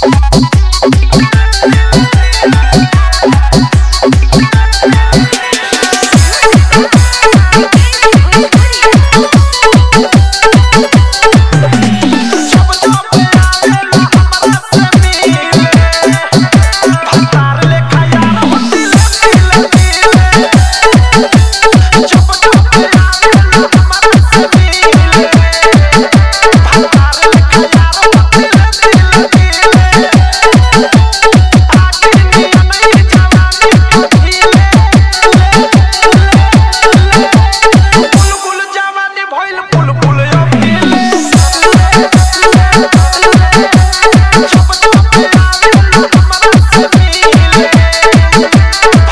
I'm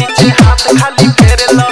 नीचे हाथ खाली फेर लो